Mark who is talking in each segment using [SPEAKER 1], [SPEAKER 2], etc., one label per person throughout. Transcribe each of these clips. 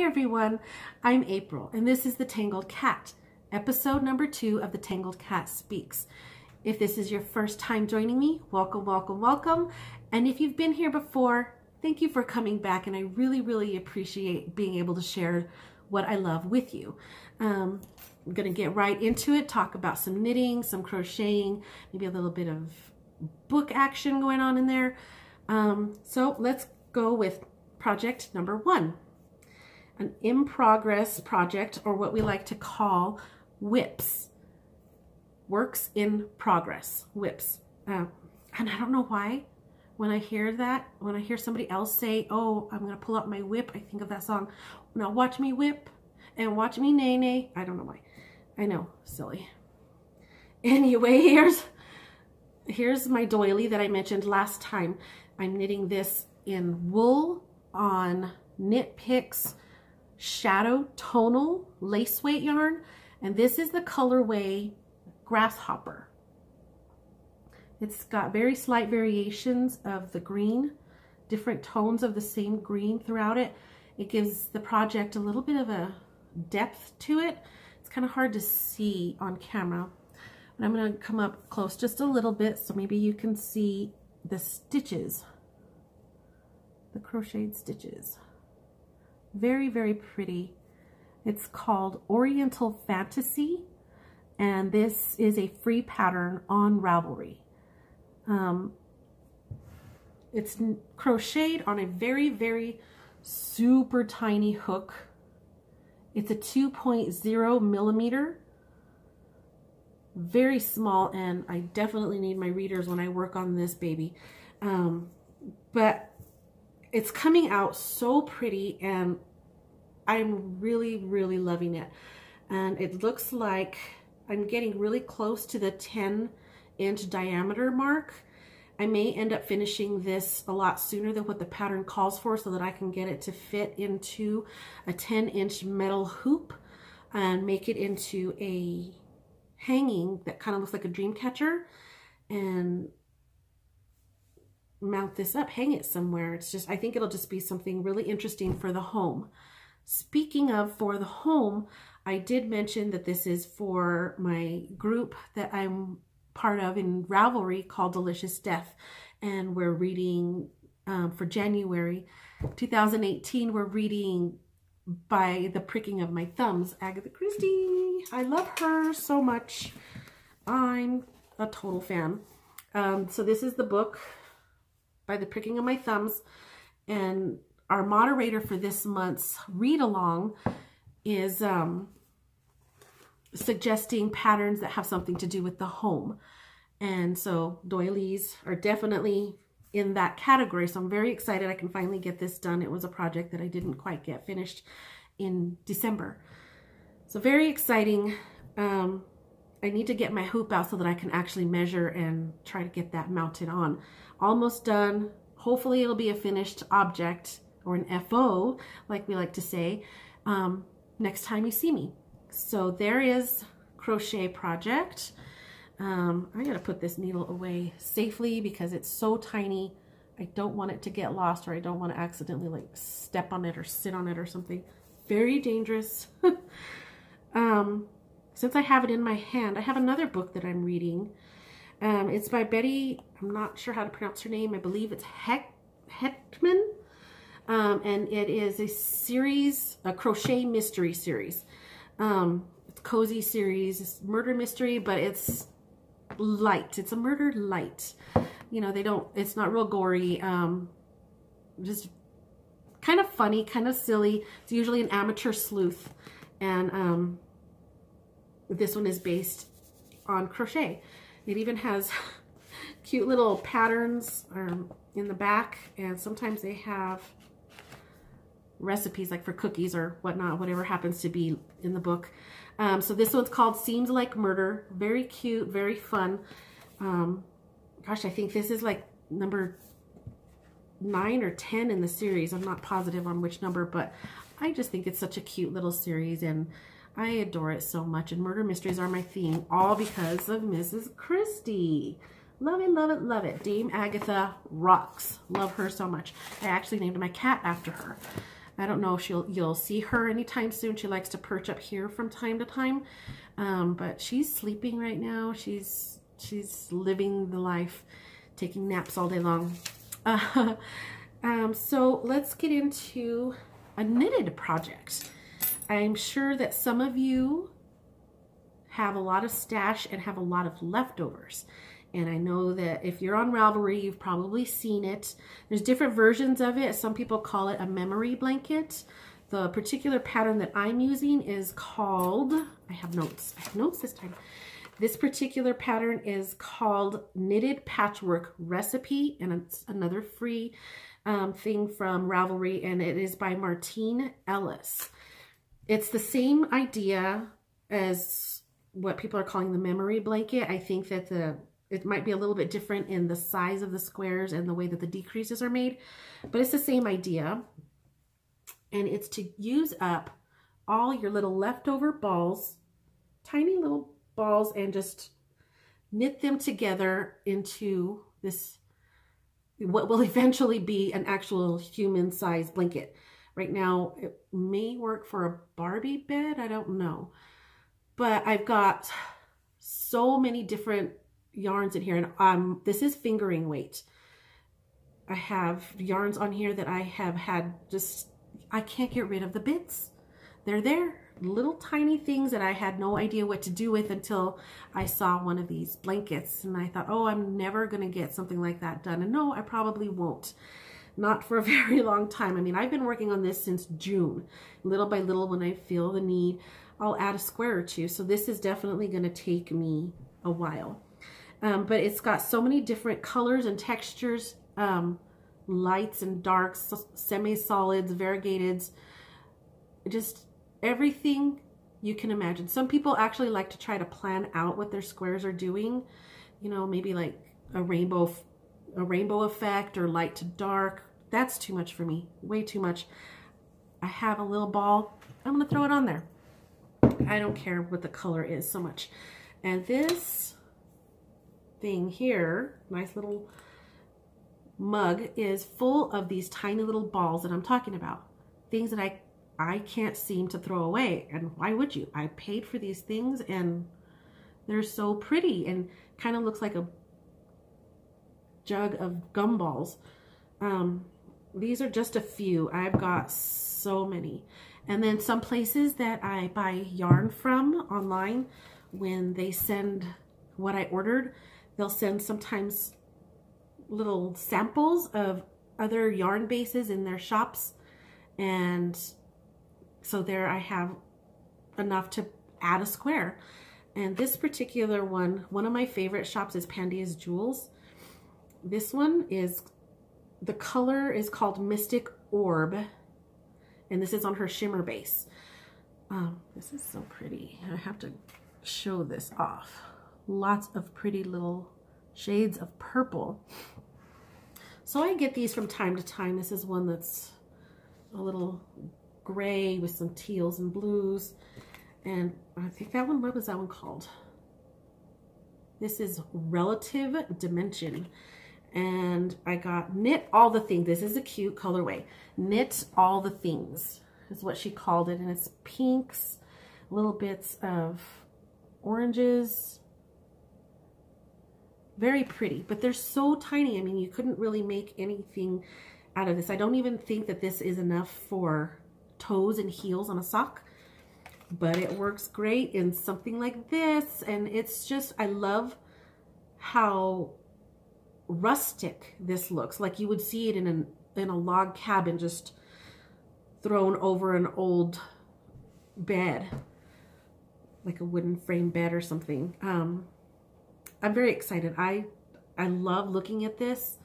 [SPEAKER 1] Hi everyone, I'm April and this is The Tangled Cat, episode number two of The Tangled Cat Speaks. If this is your first time joining me, welcome, welcome, welcome. And if you've been here before, thank you for coming back and I really, really appreciate being able to share what I love with you. Um, I'm gonna get right into it, talk about some knitting, some crocheting, maybe a little bit of book action going on in there. Um, so let's go with project number one an in progress project or what we like to call WIPs. Works in progress, WIPs. Uh, and I don't know why when I hear that, when I hear somebody else say, oh, I'm going to pull out my whip, I think of that song. Now watch me whip and watch me nae nae. I don't know why. I know, silly. Anyway, here's here's my doily that I mentioned last time. I'm knitting this in wool on Knit Picks Shadow Tonal Lace Weight yarn. And this is the colorway Grasshopper. It's got very slight variations of the green, different tones of the same green throughout it. It gives the project a little bit of a depth to it. It's kind of hard to see on camera. But I'm going to come up close just a little bit so maybe you can see the stitches, the crocheted stitches. Very, very pretty. It's called Oriental Fantasy, and this is a free pattern on Ravelry. Um, it's crocheted on a very, very super tiny hook. It's a 2.0 millimeter, very small, and I definitely need my readers when I work on this baby. Um, but it's coming out so pretty and I'm really, really loving it. And it looks like I'm getting really close to the 10 inch diameter mark. I may end up finishing this a lot sooner than what the pattern calls for so that I can get it to fit into a 10 inch metal hoop and make it into a hanging that kind of looks like a dream catcher and mount this up, hang it somewhere. It's just, I think it'll just be something really interesting for the home. Speaking of for the home, I did mention that this is for my group that I'm part of in Ravelry called Delicious Death. And we're reading um, for January 2018, we're reading by the pricking of my thumbs, Agatha Christie. I love her so much. I'm a total fan. Um, so this is the book by the pricking of my thumbs. And our moderator for this month's read along is um, suggesting patterns that have something to do with the home. And so doilies are definitely in that category. So I'm very excited I can finally get this done. It was a project that I didn't quite get finished in December. So very exciting. Um, I need to get my hoop out so that I can actually measure and try to get that mounted on almost done. Hopefully it'll be a finished object or an FO, like we like to say, um, next time you see me. So there is crochet project. Um, I gotta put this needle away safely because it's so tiny. I don't want it to get lost or I don't want to accidentally like step on it or sit on it or something. Very dangerous. um, since I have it in my hand, I have another book that I'm reading um, it's by Betty, I'm not sure how to pronounce her name. I believe it's Heck, Hechtman. Um, and it is a series, a crochet mystery series. Um, it's cozy series, it's murder mystery, but it's light. It's a murder light. You know, they don't, it's not real gory. Um, just kind of funny, kind of silly. It's usually an amateur sleuth. And um, this one is based on crochet. It even has cute little patterns um, in the back and sometimes they have recipes like for cookies or whatnot, whatever happens to be in the book. Um, so this one's called Seems Like Murder. Very cute, very fun. Um, gosh, I think this is like number nine or 10 in the series. I'm not positive on which number, but I just think it's such a cute little series and I adore it so much. And murder mysteries are my theme, all because of Mrs. Christie. Love it, love it, love it. Dame Agatha rocks. Love her so much. I actually named my cat after her. I don't know if she'll you'll see her anytime soon. She likes to perch up here from time to time. Um, but she's sleeping right now. She's she's living the life, taking naps all day long. Uh, um, so let's get into a knitted project. I'm sure that some of you have a lot of stash and have a lot of leftovers. And I know that if you're on Ravelry, you've probably seen it. There's different versions of it. Some people call it a memory blanket. The particular pattern that I'm using is called, I have notes, I have notes this time. This particular pattern is called Knitted Patchwork Recipe, and it's another free um, thing from Ravelry, and it is by Martine Ellis. It's the same idea as what people are calling the memory blanket. I think that the it might be a little bit different in the size of the squares and the way that the decreases are made, but it's the same idea. And it's to use up all your little leftover balls, tiny little balls, and just knit them together into this, what will eventually be an actual human size blanket. Right now, it may work for a Barbie bed, I don't know. But I've got so many different yarns in here and um this is fingering weight. I have yarns on here that I have had just I can't get rid of the bits. They're there little tiny things that I had no idea what to do with until I saw one of these blankets and I thought oh I'm never gonna get something like that done. And no I probably won't not for a very long time. I mean I've been working on this since June. Little by little when I feel the need I'll add a square or two. So this is definitely going to take me a while. Um, but it's got so many different colors and textures, um, lights and darks, semi-solids, variegateds, just everything you can imagine. Some people actually like to try to plan out what their squares are doing, you know, maybe like a rainbow, a rainbow effect or light to dark. That's too much for me, way too much. I have a little ball, I'm gonna throw it on there. I don't care what the color is so much. And this thing here, nice little mug, is full of these tiny little balls that I'm talking about. Things that I, I can't seem to throw away. And why would you? I paid for these things and they're so pretty and kind of looks like a jug of gumballs. Um, these are just a few. I've got so many. And then some places that I buy yarn from online, when they send what I ordered, They'll send sometimes little samples of other yarn bases in their shops. And so there I have enough to add a square. And this particular one, one of my favorite shops is Pandia's Jewels. This one is, the color is called Mystic Orb. And this is on her shimmer base. Um, this is so pretty. I have to show this off lots of pretty little shades of purple. So I get these from time to time. This is one that's a little gray with some teals and blues. And I think that one, what was that one called? This is Relative Dimension. And I got Knit All the Things. This is a cute colorway. Knit All the Things is what she called it. And it's pinks, little bits of oranges, very pretty, but they're so tiny. I mean, you couldn't really make anything out of this. I don't even think that this is enough for toes and heels on a sock, but it works great in something like this. And it's just, I love how rustic this looks. Like you would see it in, an, in a log cabin just thrown over an old bed, like a wooden frame bed or something. Um, I'm very excited. I I love looking at this.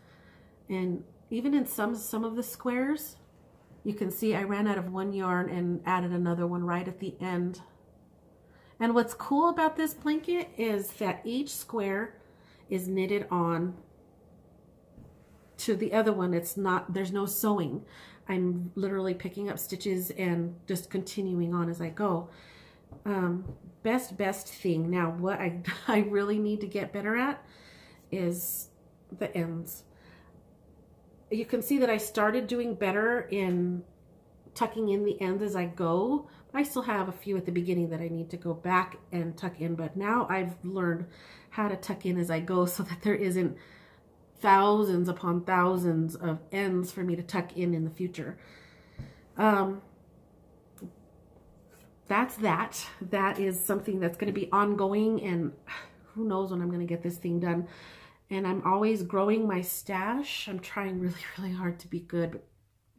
[SPEAKER 1] And even in some, some of the squares, you can see I ran out of one yarn and added another one right at the end. And what's cool about this blanket is that each square is knitted on to the other one. It's not, there's no sewing. I'm literally picking up stitches and just continuing on as I go. Um, best, best thing. Now, what I, I really need to get better at is the ends. You can see that I started doing better in tucking in the ends as I go. I still have a few at the beginning that I need to go back and tuck in, but now I've learned how to tuck in as I go so that there isn't thousands upon thousands of ends for me to tuck in in the future. Um, that's that. That is something that's going to be ongoing and who knows when I'm going to get this thing done. And I'm always growing my stash. I'm trying really, really hard to be good.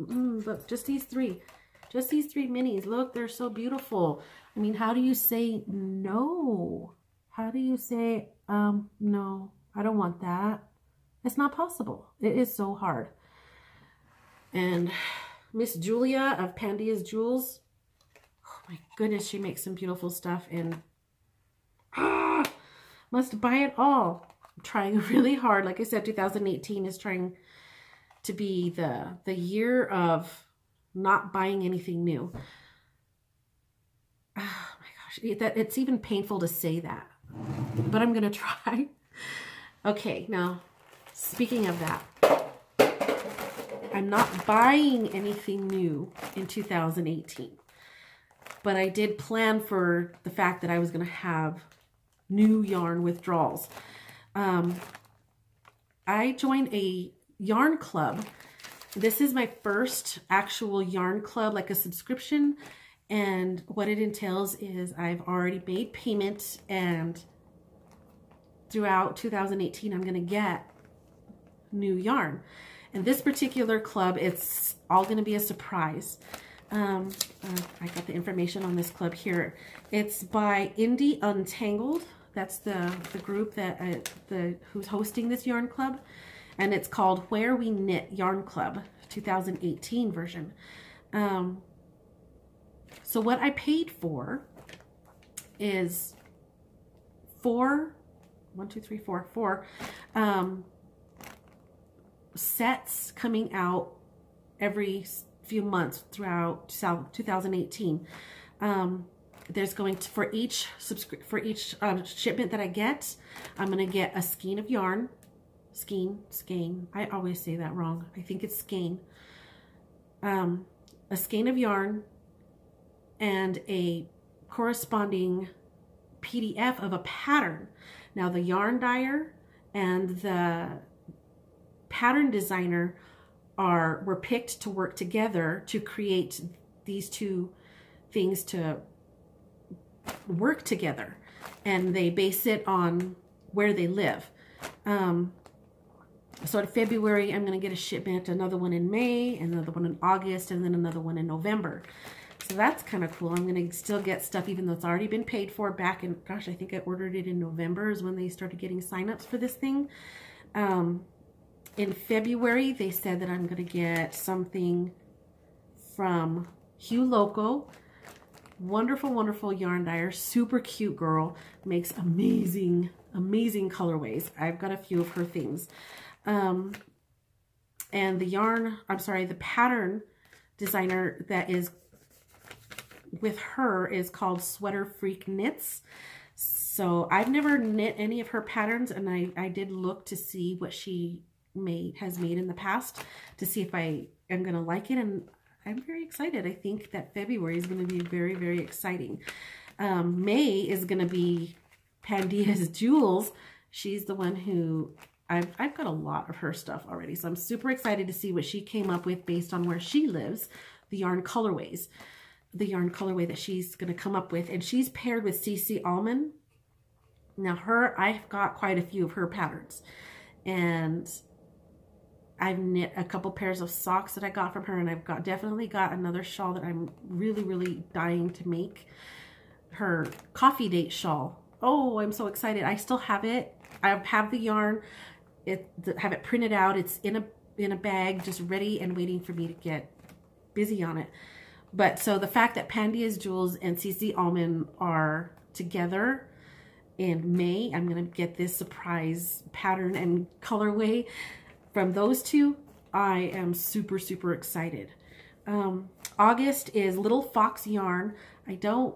[SPEAKER 1] Mm, look, just these three. Just these three minis. Look, they're so beautiful. I mean, how do you say no? How do you say, um, no, I don't want that? It's not possible. It is so hard. And Miss Julia of Pandia's Jewels. Oh my goodness, she makes some beautiful stuff and ah, must buy it all. I'm trying really hard. Like I said, 2018 is trying to be the the year of not buying anything new. Oh my gosh, that it's even painful to say that, but I'm gonna try. Okay, now speaking of that, I'm not buying anything new in 2018, but I did plan for the fact that I was gonna have new yarn withdrawals. Um, I joined a yarn club. This is my first actual yarn club, like a subscription. And what it entails is I've already made payment and throughout 2018, I'm going to get new yarn. And this particular club, it's all going to be a surprise. Um, uh, I got the information on this club here. It's by Indie Untangled. That's the, the group that uh, the who's hosting this yarn club and it's called Where We Knit Yarn Club 2018 version. Um, so what I paid for is four, one, two, three, four, four um, sets coming out every few months throughout 2018. Um, there's going to, for each for each um, shipment that I get, I'm going to get a skein of yarn skein, skein. I always say that wrong. I think it's skein. Um, a skein of yarn and a corresponding PDF of a pattern. Now the yarn dyer and the pattern designer are were picked to work together to create these two things to work together and they base it on where they live. Um, so in February, I'm going to get a shipment, another one in May, another one in August, and then another one in November. So that's kind of cool. I'm going to still get stuff even though it's already been paid for back in, gosh, I think I ordered it in November is when they started getting signups for this thing. Um, in February, they said that I'm going to get something from Hue Loco. Wonderful, wonderful yarn dyer. Super cute girl. Makes amazing, amazing colorways. I've got a few of her things. Um, and the yarn, I'm sorry, the pattern designer that is with her is called Sweater Freak Knits. So I've never knit any of her patterns and I, I did look to see what she made has made in the past to see if I am going to like it. And I'm very excited. I think that February is going to be very, very exciting. Um, May is going to be Pandia's Jewels. She's the one who I've, I've got a lot of her stuff already, so I'm super excited to see what she came up with based on where she lives, the yarn colorways, the yarn colorway that she's going to come up with. And she's paired with CC Almon. Now her, I've got quite a few of her patterns. And I've knit a couple pairs of socks that I got from her. And I've got definitely got another shawl that I'm really, really dying to make. Her coffee date shawl. Oh, I'm so excited. I still have it. I have the yarn it have it printed out. It's in a in a bag, just ready and waiting for me to get busy on it. But so the fact that Pandia's Jewels and CC Almon are together in May, I'm going to get this surprise pattern and colorway from those two. I am super, super excited. Um, August is Little Fox Yarn. I don't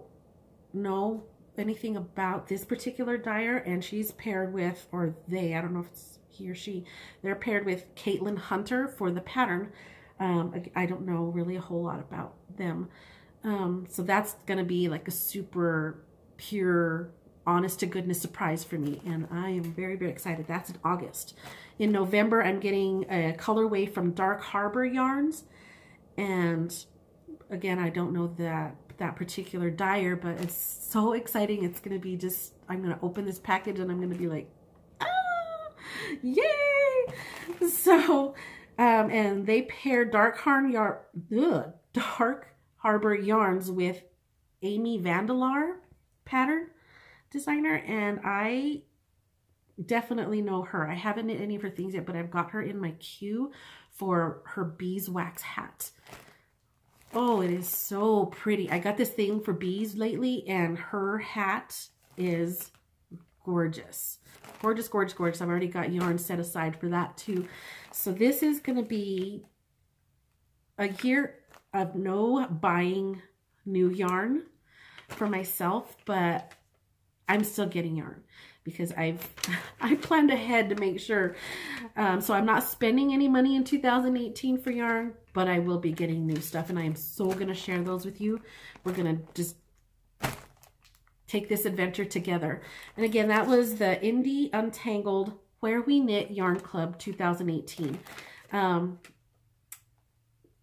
[SPEAKER 1] know anything about this particular dyer and she's paired with, or they, I don't know if it's he or she, they're paired with Caitlin Hunter for the pattern. Um, I, don't know really a whole lot about them. Um, so that's going to be like a super pure, honest to goodness surprise for me. And I am very, very excited. That's in August. In November, I'm getting a colorway from Dark Harbor Yarns. And again, I don't know that that particular dyer, but it's so exciting. It's going to be just, I'm going to open this package and I'm going to be like, ah, yay! So, um, and they pair Dark, Harn Yar ugh, Dark Harbor Yarns with Amy van de Laar pattern designer. And I definitely know her. I haven't knit any of her things yet, but I've got her in my queue for her beeswax hat. Oh, it is so pretty. I got this thing for bees lately, and her hat is gorgeous. Gorgeous, gorgeous, gorgeous. I've already got yarn set aside for that too. So this is going to be a year of no buying new yarn for myself, but I'm still getting yarn because I've I planned ahead to make sure. Um, so I'm not spending any money in 2018 for yarn, but I will be getting new stuff and I am so going to share those with you. We're going to just take this adventure together. And again, that was the Indie Untangled Where We Knit Yarn Club 2018. Um,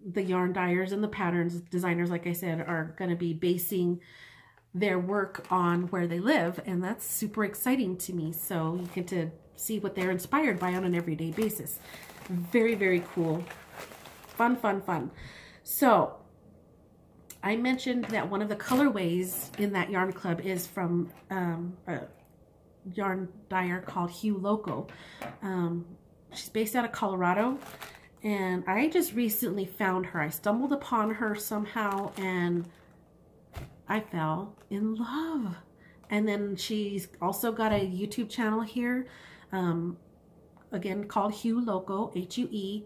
[SPEAKER 1] the yarn dyers and the patterns designers, like I said, are going to be basing their work on where they live. And that's super exciting to me. So you get to see what they're inspired by on an everyday basis. Very, very cool. Fun, fun, fun. So I mentioned that one of the colorways in that yarn club is from um, a yarn dyer called Hue Loco. Um, she's based out of Colorado and I just recently found her. I stumbled upon her somehow and I fell in love. And then she's also got a YouTube channel here, um, again called Hue Loco, H-U-E-L-O-C-O,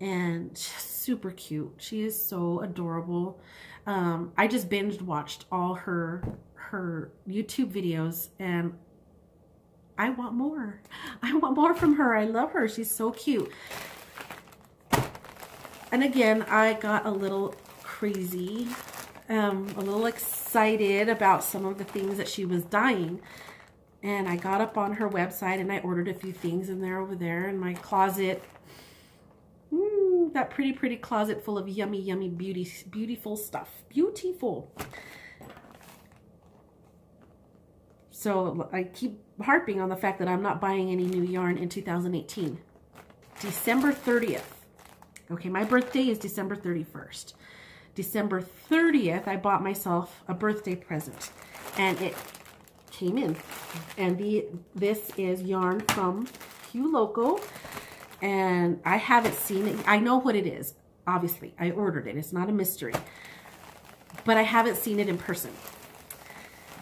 [SPEAKER 1] and super cute. She is so adorable. Um, I just binged watched all her her YouTube videos and I want more. I want more from her. I love her. She's so cute. And again, I got a little crazy um, a little excited about some of the things that she was dying. And I got up on her website and I ordered a few things and they're over there in my closet. Mm, that pretty, pretty closet full of yummy, yummy, beauty, beautiful stuff. Beautiful. So I keep harping on the fact that I'm not buying any new yarn in 2018. December 30th. Okay, my birthday is December 31st. December 30th, I bought myself a birthday present. And it came in. And the this is yarn from Hue Loco. And I haven't seen it. I know what it is, obviously. I ordered it. It's not a mystery. But I haven't seen it in person.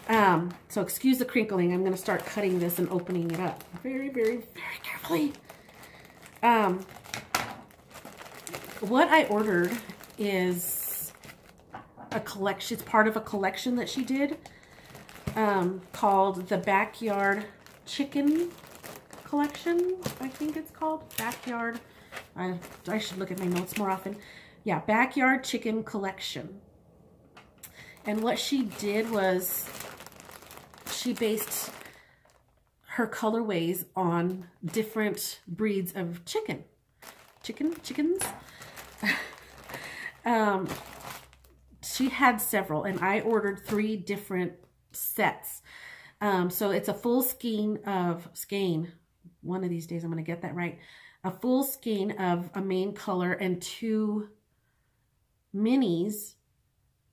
[SPEAKER 1] Um, so excuse the crinkling. I'm going to start cutting this and opening it up very, very, very carefully. Um, what I ordered is a collection. It's part of a collection that she did um, called the Backyard Chicken Collection. I think it's called Backyard. I, I should look at my notes more often. Yeah, Backyard Chicken Collection. And what she did was she based her colorways on different breeds of chicken. Chicken? Chickens? um, she had several and I ordered three different sets. Um, so it's a full skein of skein. One of these days I'm going to get that right. A full skein of a main color and two minis.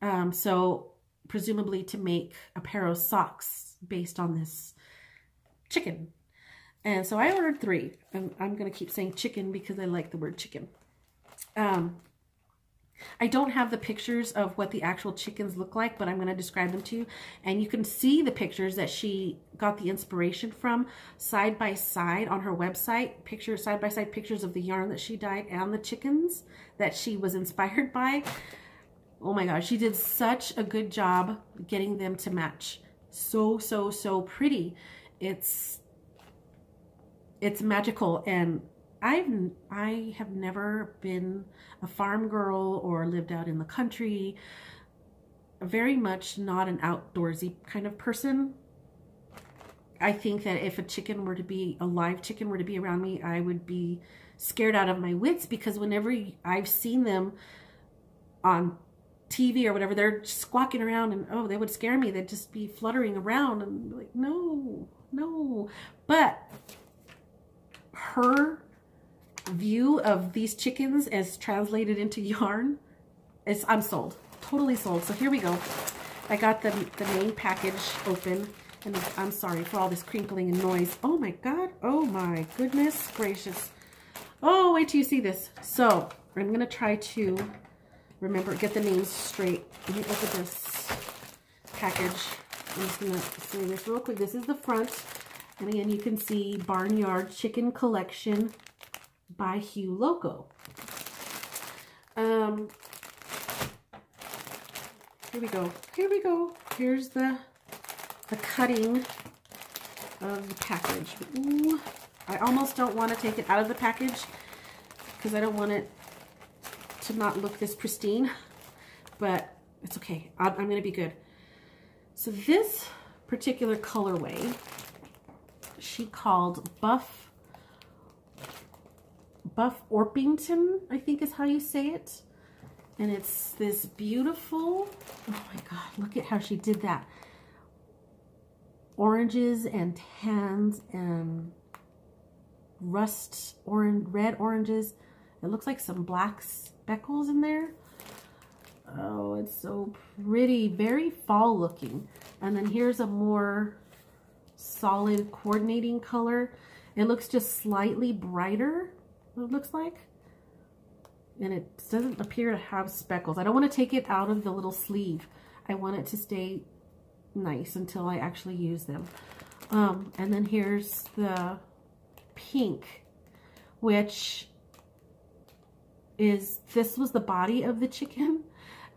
[SPEAKER 1] Um, so presumably to make a pair of socks based on this chicken. And so I ordered three. And I'm going to keep saying chicken because I like the word chicken. Um, I don't have the pictures of what the actual chickens look like, but I'm going to describe them to you. And you can see the pictures that she got the inspiration from side by side on her website. Pictures, side by side pictures of the yarn that she dyed and the chickens that she was inspired by. Oh my gosh, she did such a good job getting them to match. So, so, so pretty. It's, it's magical and I've I have never been a farm girl or lived out in the country. Very much not an outdoorsy kind of person. I think that if a chicken were to be a live chicken were to be around me, I would be scared out of my wits because whenever I've seen them on TV or whatever, they're squawking around and oh, they would scare me. They'd just be fluttering around and like, no, no. But her view of these chickens as translated into yarn is I'm sold. Totally sold. So here we go. I got the, the main package open. And I'm sorry for all this crinkling and noise. Oh my God. Oh my goodness gracious. Oh, wait till you see this. So I'm going to try to remember, get the names straight. Let me open this package. I'm just going to say this real quick. This is the front. And again, you can see Barnyard Chicken Collection by Hue Loco. Um, here we go. Here we go. Here's the the cutting of the package. Ooh, I almost don't want to take it out of the package because I don't want it to not look this pristine, but it's okay. I'm, I'm going to be good. So this particular colorway, she called Buff Buff Orpington, I think is how you say it. And it's this beautiful, oh my God, look at how she did that. Oranges and tans and rust orange, red oranges. It looks like some black speckles in there. Oh, it's so pretty. Very fall looking. And then here's a more solid coordinating color. It looks just slightly brighter, it looks like. And it doesn't appear to have speckles. I don't want to take it out of the little sleeve. I want it to stay nice until I actually use them. Um, and then here's the pink, which is, this was the body of the chicken.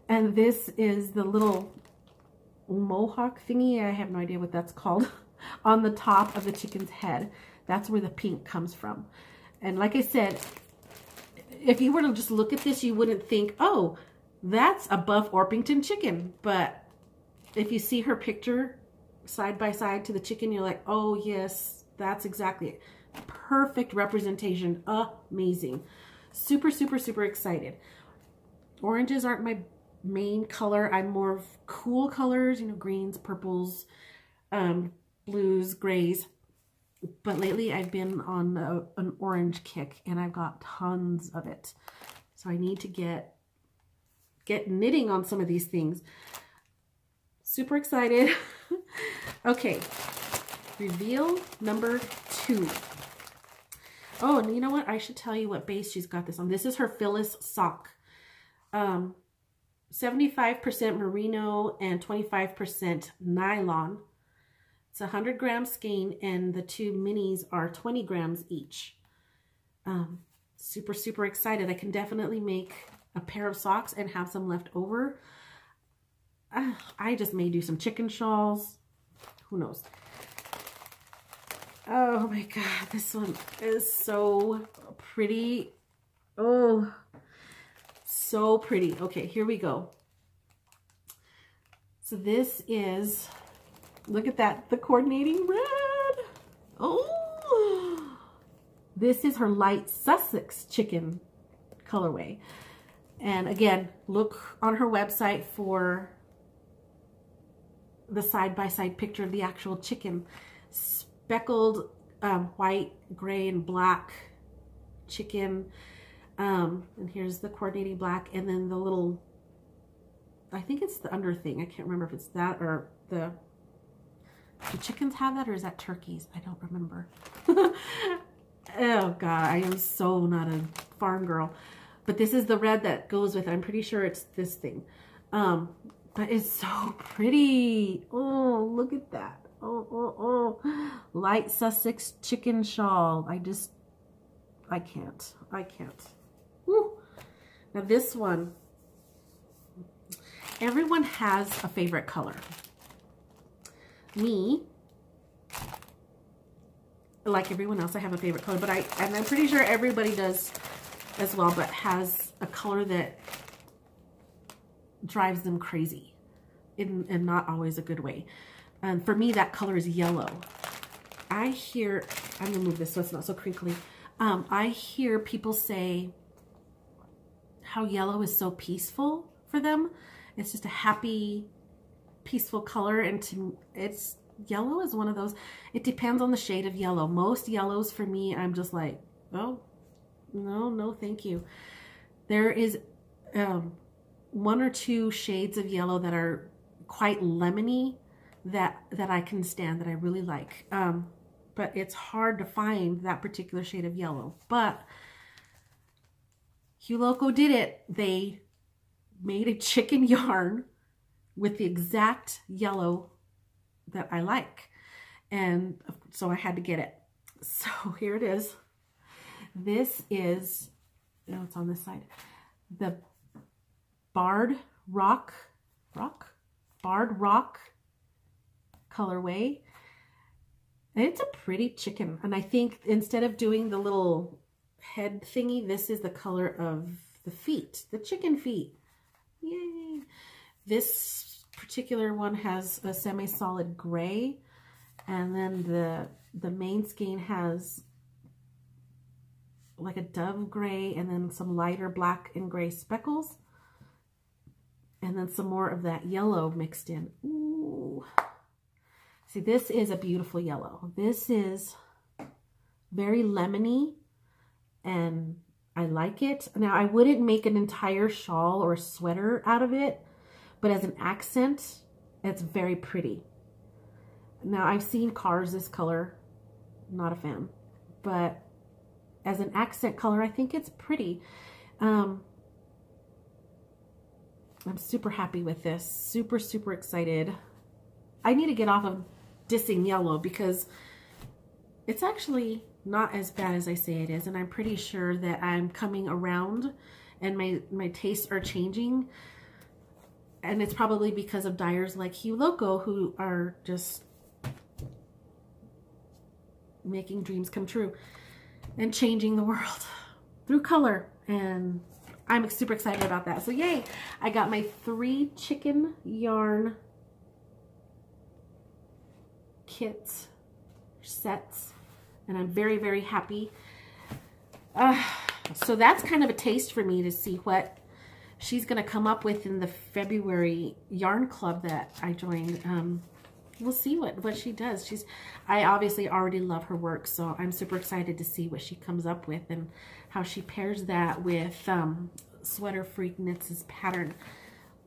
[SPEAKER 1] And this is the little mohawk thingy. I have no idea what that's called. on the top of the chicken's head. That's where the pink comes from. And like I said, if you were to just look at this, you wouldn't think, oh, that's a Buff Orpington chicken. But if you see her picture side by side to the chicken, you're like, oh, yes, that's exactly it. Perfect representation. Amazing. Super, super, super excited. Oranges aren't my main color. I'm more of cool colors, you know, greens, purples, um, blues, grays. But lately I've been on a, an orange kick and I've got tons of it. So I need to get, get knitting on some of these things. Super excited. okay, reveal number two. Oh, and you know what? I should tell you what base she's got this on. This is her Phyllis sock. Um, 75% merino and 25% nylon. It's a 100 gram skein and the two minis are 20 grams each. Um, super, super excited. I can definitely make a pair of socks and have some left over. Uh, I just may do some chicken shawls. Who knows? Oh my God, this one is so pretty. Oh, so pretty. Okay, here we go. So this is Look at that, the coordinating red. Oh, this is her light Sussex chicken colorway. And again, look on her website for the side-by-side -side picture of the actual chicken. Speckled um, white, gray, and black chicken. Um, and here's the coordinating black. And then the little, I think it's the under thing. I can't remember if it's that or the do chickens have that or is that turkeys? I don't remember. oh God, I am so not a farm girl. But this is the red that goes with it. I'm pretty sure it's this thing. Um, but it's so pretty. Oh, look at that. Oh, oh, oh. Light Sussex chicken shawl. I just, I can't. I can't. Woo. Now this one, everyone has a favorite color me, like everyone else, I have a favorite color, but I, and I'm pretty sure everybody does as well, but has a color that drives them crazy in, in not always a good way. And for me, that color is yellow. I hear, I'm gonna move this so it's not so crinkly. Um, I hear people say how yellow is so peaceful for them. It's just a happy, peaceful color. And to it's yellow is one of those, it depends on the shade of yellow. Most yellows for me, I'm just like, oh, no, no, thank you. There is um, one or two shades of yellow that are quite lemony that that I can stand, that I really like. Um, but it's hard to find that particular shade of yellow. But Hue Loco did it. They made a chicken yarn with the exact yellow that I like. And so I had to get it. So here it is. This is, no, it's on this side, the Barred Rock, Rock? Barred Rock colorway. And it's a pretty chicken. And I think instead of doing the little head thingy, this is the color of the feet, the chicken feet. Yay. This particular one has a semi-solid gray. And then the, the main skein has like a dove gray and then some lighter black and gray speckles. And then some more of that yellow mixed in. Ooh. See, this is a beautiful yellow. This is very lemony and I like it. Now, I wouldn't make an entire shawl or sweater out of it, but as an accent, it's very pretty. Now, I've seen cars this color. Not a fan. But as an accent color, I think it's pretty. Um, I'm super happy with this. Super, super excited. I need to get off of dissing yellow because it's actually not as bad as I say it is. And I'm pretty sure that I'm coming around and my, my tastes are changing. And it's probably because of dyers like Hue Loco who are just making dreams come true and changing the world through color. And I'm super excited about that. So yay, I got my three chicken yarn kits, sets, and I'm very, very happy. Uh, so that's kind of a taste for me to see what she's going to come up with in the February yarn club that I joined. Um, we'll see what, what she does. She's, I obviously already love her work, so I'm super excited to see what she comes up with and how she pairs that with um, Sweater Freak Knits' pattern.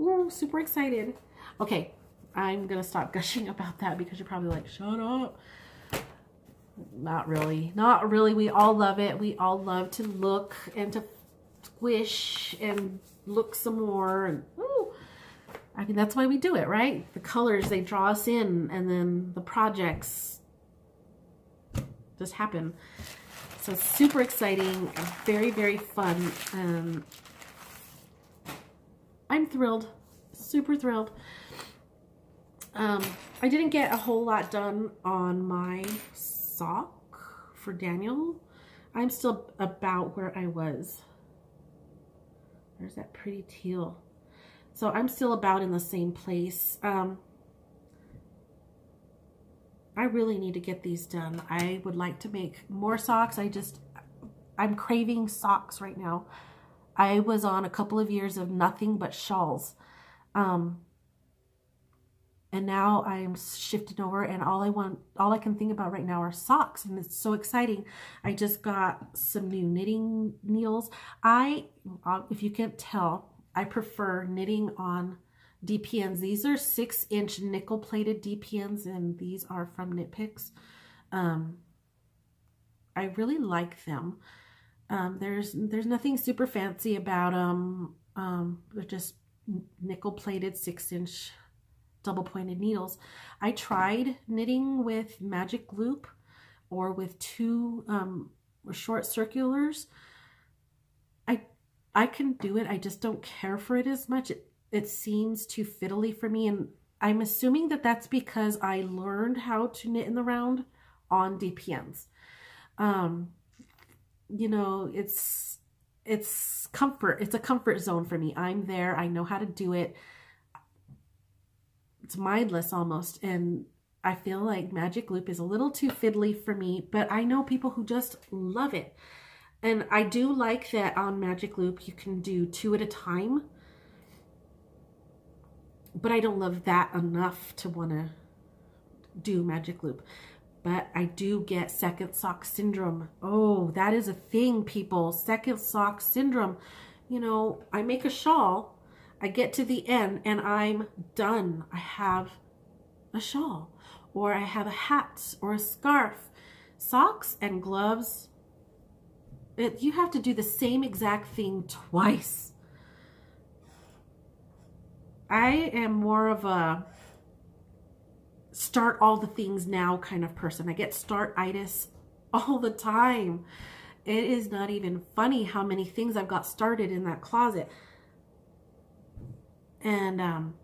[SPEAKER 1] Ooh, super excited. Okay, I'm going to stop gushing about that because you're probably like, shut up. Not really. Not really. We all love it. We all love to look and to squish and look some more. And ooh, I mean, that's why we do it, right? The colors, they draw us in and then the projects just happen. So super exciting, very, very fun. Um, I'm thrilled, super thrilled. Um, I didn't get a whole lot done on my sock for Daniel. I'm still about where I was. There's that pretty teal. So I'm still about in the same place. Um, I really need to get these done. I would like to make more socks. I just, I'm craving socks right now. I was on a couple of years of nothing but shawls. Um, and now I'm shifting over and all I want, all I can think about right now are socks and it's so exciting. I just got some new knitting needles. I, uh, if you can't tell, I prefer knitting on DPNs. These are six inch nickel plated DPNs and these are from Knit Picks. Um, I really like them. Um, there's, there's nothing super fancy about them. Um, they're just nickel plated six inch double pointed needles. I tried knitting with magic loop or with two um, short circulars. I I can do it. I just don't care for it as much. It, it seems too fiddly for me. And I'm assuming that that's because I learned how to knit in the round on DPNs. Um, you know, it's it's comfort. It's a comfort zone for me. I'm there. I know how to do it. It's mindless almost. And I feel like Magic Loop is a little too fiddly for me, but I know people who just love it. And I do like that on Magic Loop you can do two at a time. But I don't love that enough to want to do Magic Loop but I do get second sock syndrome. Oh, that is a thing, people. Second sock syndrome. You know, I make a shawl, I get to the end, and I'm done. I have a shawl, or I have a hat, or a scarf. Socks and gloves, it, you have to do the same exact thing twice. I am more of a start all the things now kind of person. I get start-itis all the time. It is not even funny how many things I've got started in that closet. And um,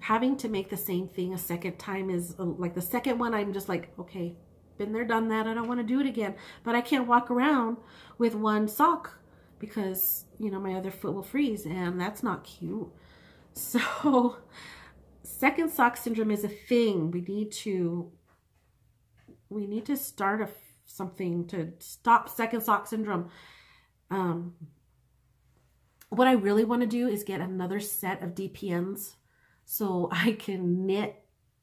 [SPEAKER 1] having to make the same thing a second time is uh, like the second one, I'm just like, okay, been there, done that. I don't want to do it again. But I can't walk around with one sock because, you know, my other foot will freeze and that's not cute. So second sock syndrome is a thing. We need to we need to start a, something to stop second sock syndrome. Um, what I really want to do is get another set of DPNs so I can knit,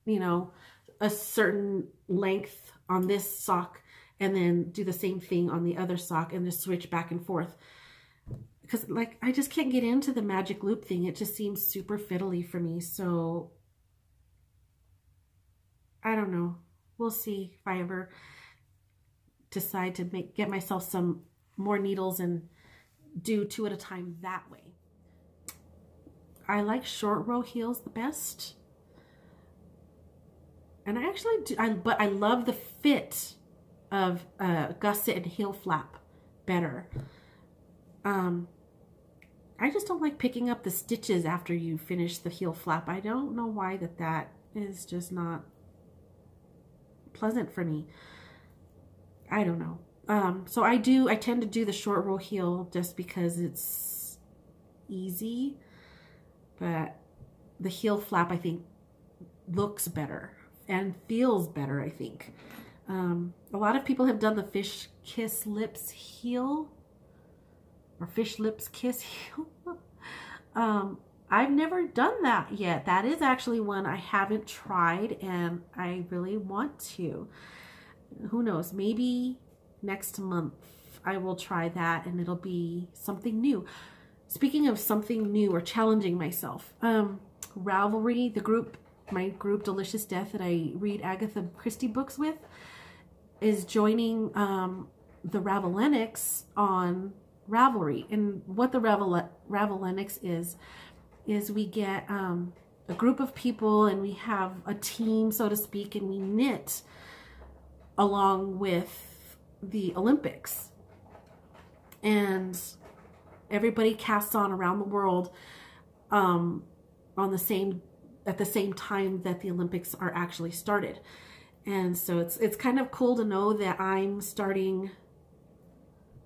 [SPEAKER 1] you know, a certain length on this sock and then do the same thing on the other sock and just switch back and forth. Because like I just can't get into the magic loop thing. It just seems super fiddly for me. So I don't know. We'll see if I ever decide to make get myself some more needles and do two at a time that way. I like short row heels the best. And I actually do, I, but I love the fit of uh, gusset and heel flap better. Um, I just don't like picking up the stitches after you finish the heel flap. I don't know why that that is just not pleasant for me. I don't know. Um, so I do, I tend to do the short row heel just because it's easy, but the heel flap, I think, looks better and feels better, I think. Um, a lot of people have done the fish kiss lips heel or fish lips kiss heel. um, I've never done that yet. That is actually one I haven't tried and I really want to. Who knows, maybe next month I will try that and it'll be something new. Speaking of something new or challenging myself, um, Ravelry, the group, my group Delicious Death that I read Agatha Christie books with, is joining um, the Ravellenics on Ravelry. And what the Ravel Ravellenics is, is we get um, a group of people and we have a team, so to speak, and we knit along with the Olympics. And everybody casts on around the world um, on the same at the same time that the Olympics are actually started. And so it's it's kind of cool to know that I'm starting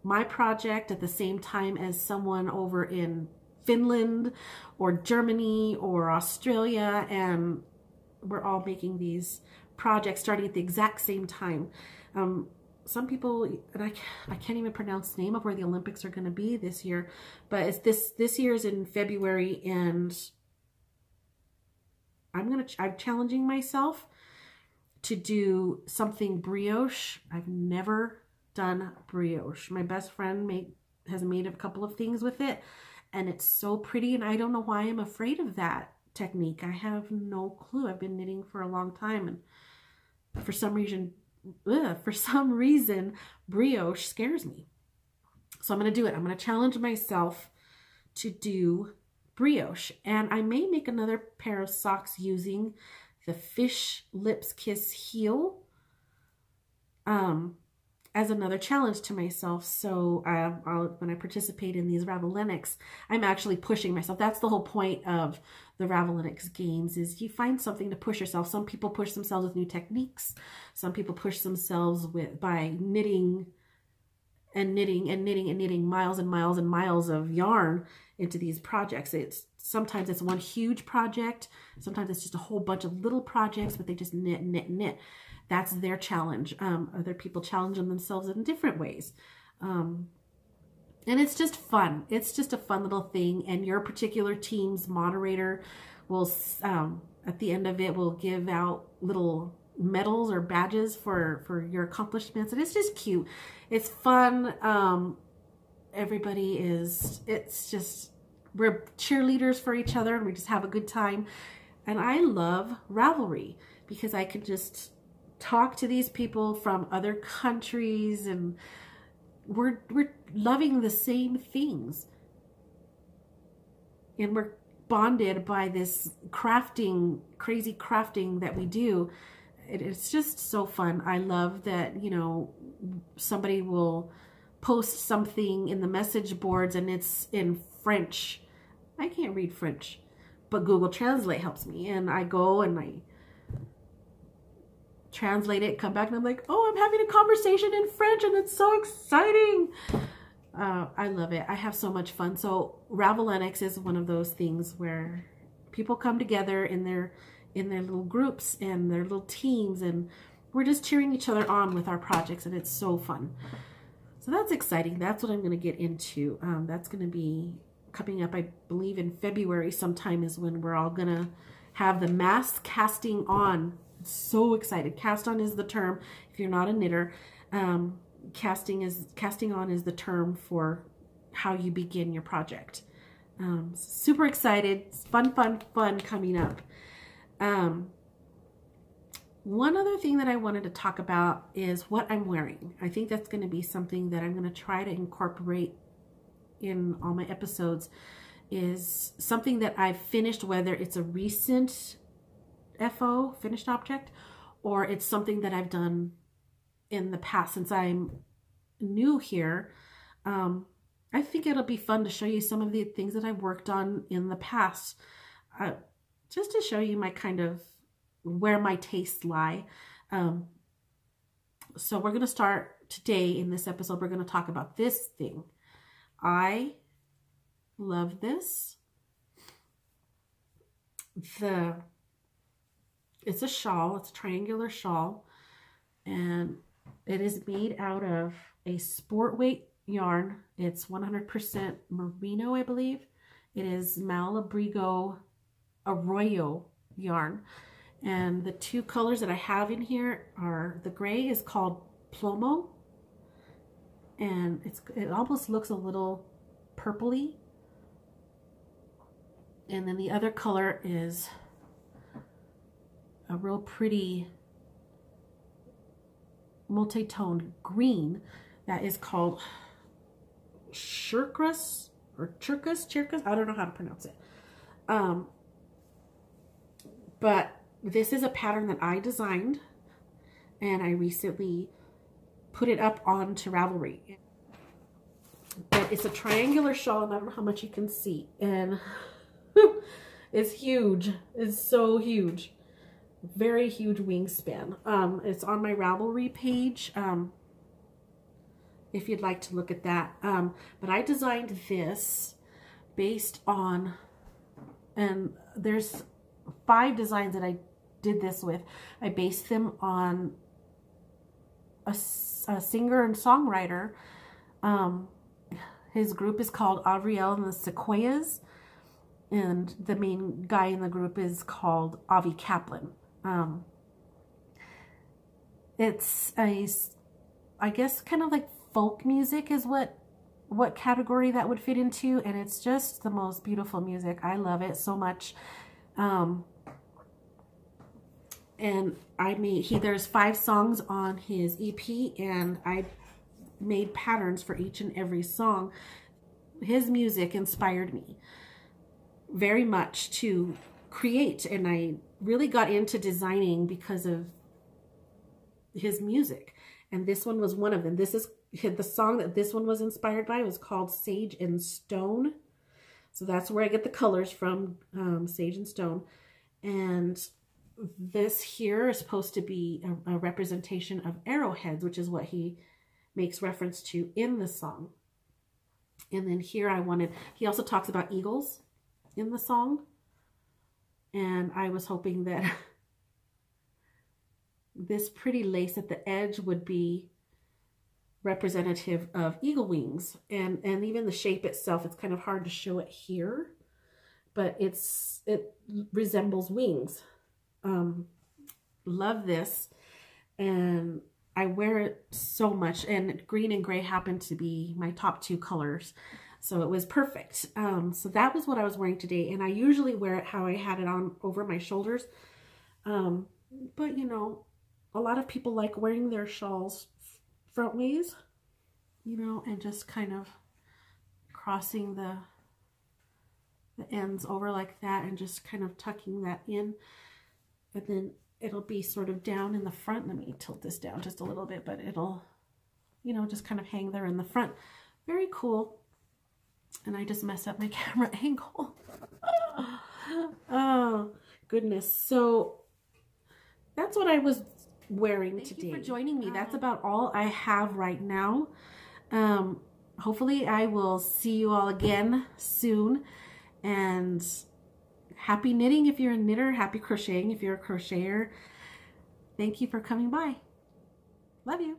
[SPEAKER 1] my project at the same time as someone over in Finland or Germany or Australia and we're all making these projects starting at the exact same time. Um, some people, and I, I can't even pronounce the name of where the Olympics are going to be this year, but it's this, this year is in February and I'm going to, I'm challenging myself to do something brioche. I've never done brioche. My best friend made, has made a couple of things with it and it's so pretty and I don't know why I'm afraid of that technique. I have no clue. I've been knitting for a long time and for some reason, ugh, for some reason, brioche scares me. So I'm going to do it. I'm going to challenge myself to do brioche and I may make another pair of socks using the Fish Lips Kiss heel. Um, as another challenge to myself. So uh, when I participate in these Ravellenics, I'm actually pushing myself. That's the whole point of the Ravellenics games is you find something to push yourself. Some people push themselves with new techniques. Some people push themselves with by knitting and knitting and knitting and knitting miles and miles and miles of yarn into these projects. It's sometimes it's one huge project. Sometimes it's just a whole bunch of little projects, but they just knit, knit, knit. That's their challenge. Um, other people challenge themselves in different ways. Um, and it's just fun. It's just a fun little thing. And your particular team's moderator will, um, at the end of it, will give out little medals or badges for, for your accomplishments. And it's just cute. It's fun. Um, everybody is, it's just, we're cheerleaders for each other and we just have a good time. And I love Ravelry because I can just talk to these people from other countries and we're we're loving the same things. And we're bonded by this crafting, crazy crafting that we do. It, it's just so fun. I love that, you know, somebody will post something in the message boards and it's in French. I can't read French, but Google Translate helps me. And I go and I translate it, come back, and I'm like, oh, I'm having a conversation in French, and it's so exciting. Uh, I love it. I have so much fun. So Ravellenics is one of those things where people come together in their in their little groups and their little teams, and we're just cheering each other on with our projects, and it's so fun. So that's exciting. That's what I'm going to get into. Um, that's going to be coming up, I believe, in February sometime is when we're all going to have the mass casting on so excited. Cast on is the term if you're not a knitter. Um, casting is casting on is the term for how you begin your project. Um, super excited. fun, fun, fun coming up. Um, one other thing that I wanted to talk about is what I'm wearing. I think that's going to be something that I'm going to try to incorporate in all my episodes is something that I've finished, whether it's a recent FO, finished object, or it's something that I've done in the past since I'm new here. Um, I think it'll be fun to show you some of the things that I've worked on in the past, uh, just to show you my kind of where my tastes lie. Um, so we're going to start today in this episode. We're going to talk about this thing. I love this. The it's a shawl. It's a triangular shawl. And it is made out of a sport weight yarn. It's 100% merino, I believe. It is Malabrigo Arroyo yarn. And the two colors that I have in here are, the gray is called Plomo. And it's it almost looks a little purpley. And then the other color is a real pretty multi-toned green that is called Shirkus or Chirkus, Chirkus, I don't know how to pronounce it. Um, but this is a pattern that I designed and I recently put it up onto Ravelry. But it's a triangular shawl and I don't know how much you can see. And it's huge. It's so huge very huge wingspan. Um, it's on my Ravelry page um, if you'd like to look at that. Um, but I designed this based on, and there's five designs that I did this with. I based them on a, a singer and songwriter. Um, his group is called Avriel and the Sequoias. And the main guy in the group is called Avi Kaplan. Um, it's a, I guess, kind of like folk music is what what category that would fit into and it's just the most beautiful music. I love it so much. Um and i made he there's five songs on his ep and i made patterns for each and every song. His music inspired me very much to create and i really got into designing because of his music And this one was one of them. This is the song that this one was inspired by was called Sage and Stone. So that's where I get the colors from, um, Sage and Stone. And this here is supposed to be a, a representation of arrowheads, which is what he makes reference to in the song. And then here I wanted, he also talks about eagles in the song. And I was hoping that this pretty lace at the edge would be representative of eagle wings. And, and even the shape itself, it's kind of hard to show it here, but it's it resembles wings. Um, love this. And I wear it so much. And green and gray happen to be my top two colors. So it was perfect. Um, so that was what I was wearing today. And I usually wear it how I had it on over my shoulders. Um, but, you know, a lot of people like wearing their shawls front ways, you know, and just kind of crossing the, the ends over like that and just kind of tucking that in. And then it'll be sort of down in the front. Let me tilt this down just a little bit, but it'll, you know, just kind of hang there in the front. Very cool and I just messed up my camera angle. oh, goodness. So that's what I was wearing Thank today. Thank you for joining me. That's about all I have right now. Um, hopefully I will see you all again soon. And happy knitting if you're a knitter. Happy crocheting if you're a crocheter. Thank you for coming by. Love you.